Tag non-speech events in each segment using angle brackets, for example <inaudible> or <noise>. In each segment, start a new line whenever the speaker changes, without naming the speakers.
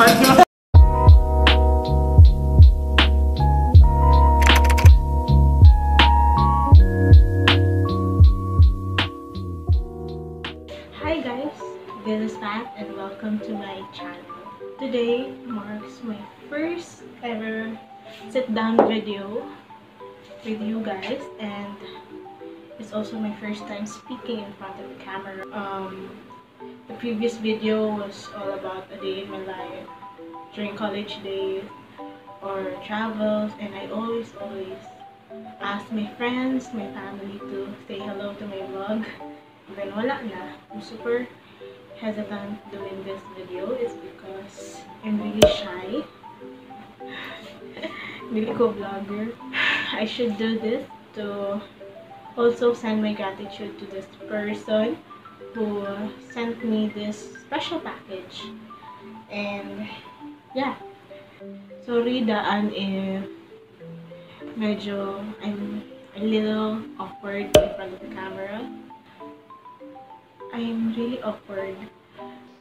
Hi guys, this is Pat and welcome to my channel. Today marks my first ever sit-down video with you guys and it's also my first time speaking in front of the camera. Um, previous video was all about a day in my life during college days or travels and I always always ask my friends, my family to say hello to my vlog. Then wala na. I'm super hesitant doing this video is because I'm really shy. <laughs> really ko vlogger. I should do this to also send my gratitude to this person who sent me this special package. And yeah. Sorry daan if medyo I'm a little awkward in front of the camera. I'm really awkward.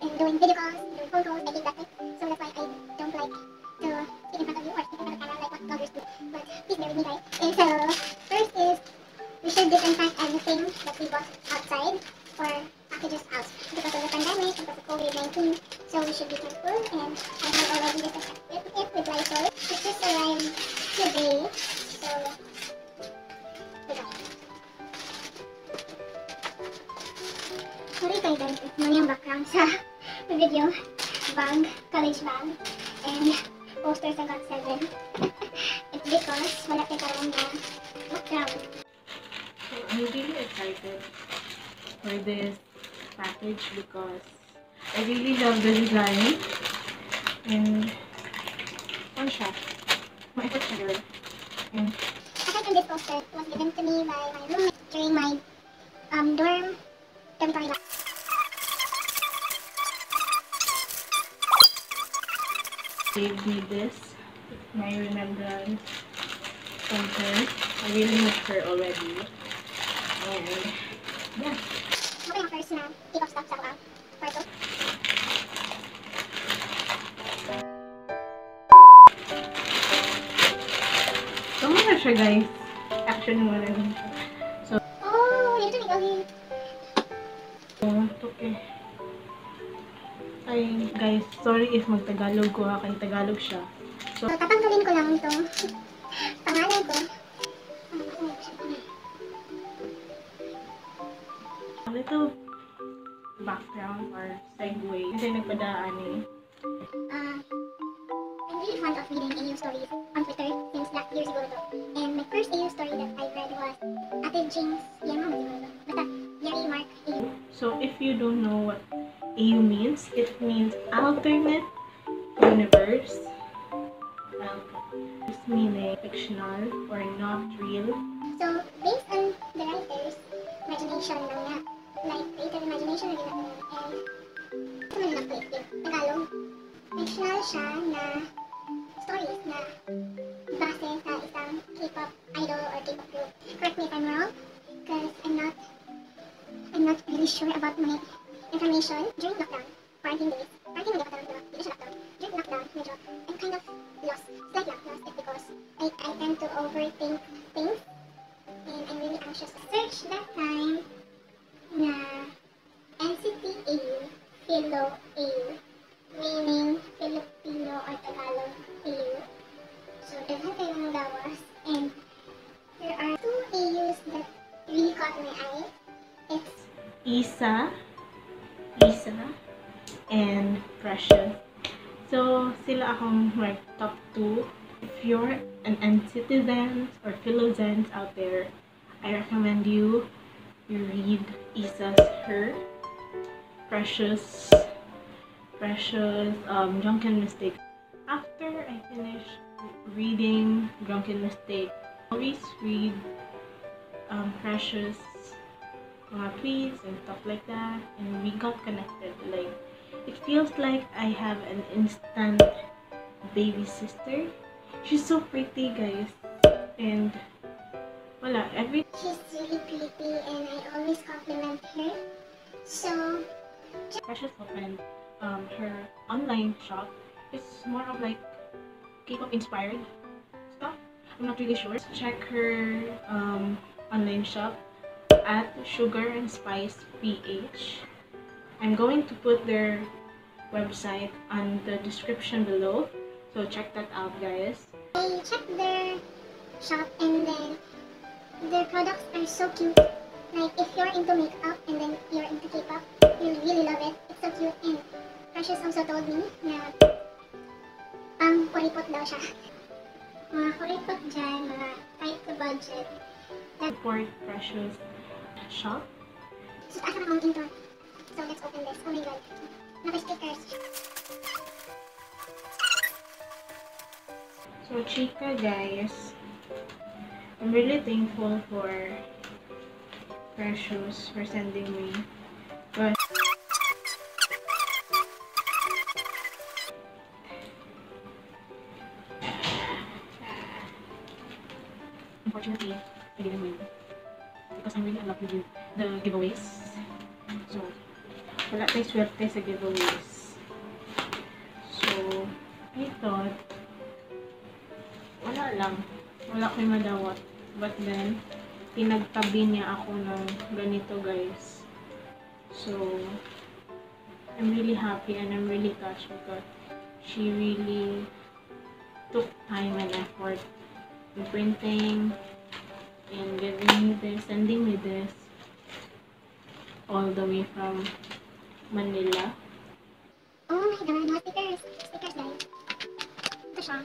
and doing video calls, doing calls, I think that's it. So that's why I don't like to speak in front of you or speak in front of camera like what bloggers do. But please bear with me guys. And so, first is, we should disinfect everything that we bought outside or packages out. Because of the pandemic, because COVID-19, so we should be careful and I have already disinfected it with Lysol. It just arrived today, so, diba? Sorry tayo guys, ito lang yung background sa video. Bag, college bag, and posters I got seven. it's because wala tayo karoon na background.
So I'm really excited for this package because I really love the design. And one shot. My picture. And
Aside from this poster, it was given to me by my roommate during my um, dorm dormitory life.
gave me this. My remembrance from her. I really miss her already. And yeah.
Yung first na tip of stuff sa ako ang
siya guys. Actually wala din siya.
Oh, yun ito ni
So, okay. Ay, guys, sorry if magtagalog ko ha, kay Tagalog siya.
So, tatanggalin ko lang itong pangalan ko.
A little background or segue. Kasi nagpadaan eh.
Uh, I'm really fond of reading AU stories on Twitter since that years ago. And my first AU story that I read was Ate James Yama siguro. Basta, Yari Mark AU.
So, if you don't know what AU means, it means alternate universe. This meaning fictional or not real.
So, based on the writer's imagination lang like creative imagination na ginagawa. And, ito man creative. Tagalog. Fictional siya na na base sa isang K-pop idol or K-pop group. Correct me if I'm wrong, because I'm not, I'm not really sure about my information during lockdown, quarantine days. Quarantine hindi ako talaga, hindi siya lockdown. During lockdown, medyo, I'm kind of lost. Slight lang, lost it because I, I tend to overthink things and I'm really anxious. Search that time na NCT AU, Philo AU, meaning Filipino or Tagalog AU. So, daghan kayo ng lawas and there are two AUs that really caught my eye. It's
Isa, Isa, and Precious. So, sila akong like top 2. If you're an N-citizens or Philozens out there, I recommend you you read Isa's Her, Precious, Precious, um, Drunken Mistake. After I finish reading Drunken Mistake, always read um, Precious mga tweets and stuff like that and we got connected. Like it feels like I have an instant baby sister. She's so pretty guys. And wala every
she's really pretty and I always compliment her. So,
Precious opened um, her online shop it's more of like K-pop inspired stuff. I'm not really sure. Check her um, online shop at Sugar and Spice PH. I'm going to put their website on the description below. So check that out guys.
I checked their shop and then their products are so cute. Like if you're into makeup and then you're into K-pop, you'll really love it. It's so cute and Precious also told me na pang kuripot daw siya. Mga kuripot dyan, mga tight to budget.
Support Precious shop.
So taas na akong into. So let's open this. Oh my god. Naka-stickers.
So Chica guys, I'm really thankful for Precious for sending me. Unfortunately, I didn't win. Because I'm really unlucky with the giveaways. So, wala tayong swerte sa giveaways. So, I thought, wala lang. Wala ko madawat. But then, pinagtabi niya ako ng ganito guys. So, I'm really happy and I'm really touched because she really took time and effort in printing and giving me this, sending me this all the way from Manila.
Oh my god, mga stickers. Stickers guys. Ito siya.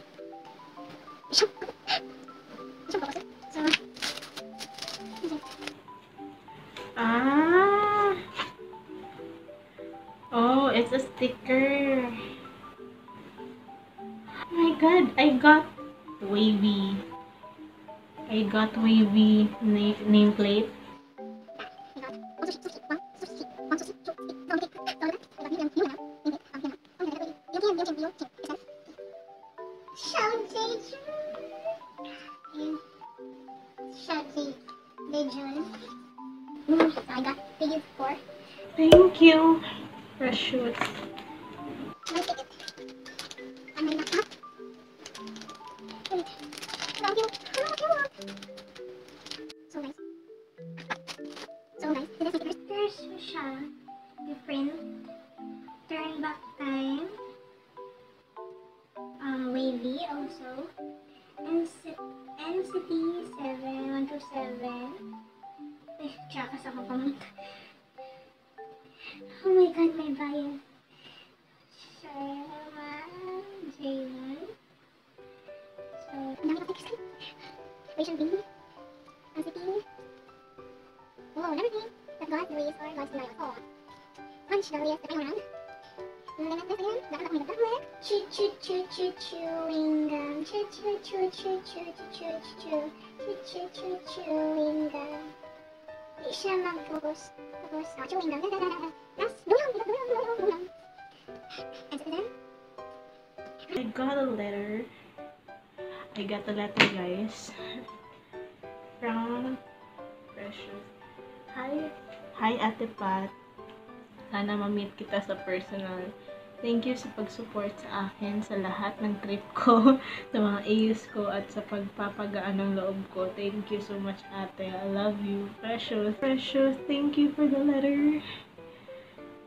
Siya. Siya kasi. So.
Ah! Oh, it's a sticker. Oh my god, I got WayV. I got WayV na- nameplate.
I got figure four.
Thank you. Precious.
Back time. Um, WayV also. NC- NCT 7127. Eh, tsaka. Oh my god, may bayan. Sharma J1. So, ng pictures. Rachel B. NCT. Oh, another name. That God's Louise or God's Delight. Oh. Punch the Louise. The time around. Chew, chew, chew, chew, chewing gum. Chew, chew, chew, chew, chew, chew, chew, chew. Chew, chew, chew, chewing gum. Chewing gum.
I got a letter. I got a letter, guys. From Precious. Hi. Hi, Ate Pat. Sana ma-meet kita sa personal. Thank you sa pag-support sa akin sa lahat ng trip ko, <laughs> sa mga AUs ko, at sa pagpapagaan ng loob ko. Thank you so much, ate. I love you. Precious. Precious, thank you for the letter.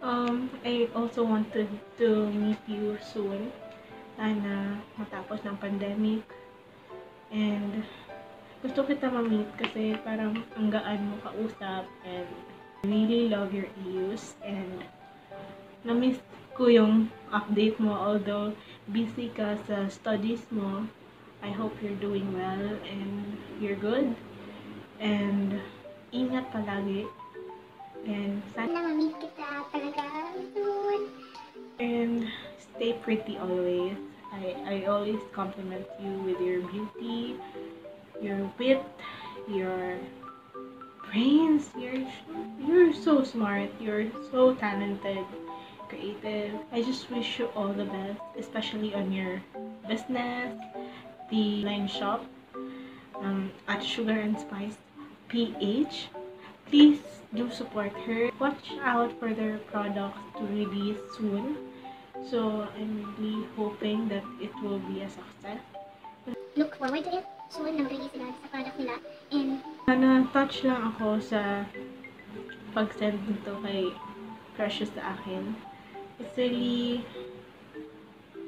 Um, I also wanted to meet you soon. Sana matapos ng pandemic. And gusto kita ma-meet kasi parang ang gaan mo kausap and I really love your EUs and na-miss ko yung update mo although busy ka sa studies mo. I hope you're doing well and you're good. And ingat palagi. And sana
ma-meet kita talaga soon.
and stay pretty always. I, I always compliment you with your beauty, your wit, your brains. You're you're so smart. You're so talented, creative. I just wish you all the best, especially on your business, the line shop, um, at Sugar and Spice PH. Please do support her. Watch out for their products to release soon. So I'm really hoping that it will be a success.
Look forward to it. Soon, nag-release sila sa product nila. And
Na-touch lang ako sa pag-send nito kay Precious sa akin. It's really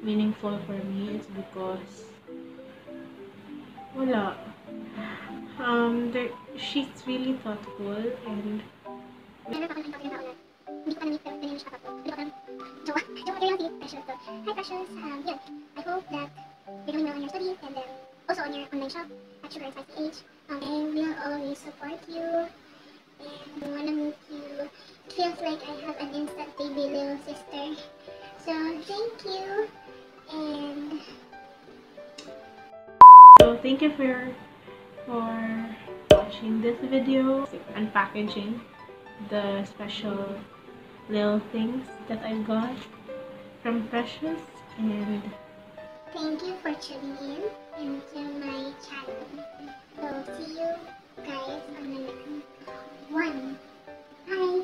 meaningful for me. It's because wala. Um, she's really thoughtful and
hi Precious. Um, yun. I hope that you're doing well on your study and then also on your online shop at Sugar and Spice PH. Um, and we'll always support you and we wanna meet you. It feels like I have an instant baby little sister. So, thank you. And
So thank you for for watching this video, unpackaging the special little things that I got from Precious and
thank you for tuning in into my channel. So, see you guys on the next one. Bye!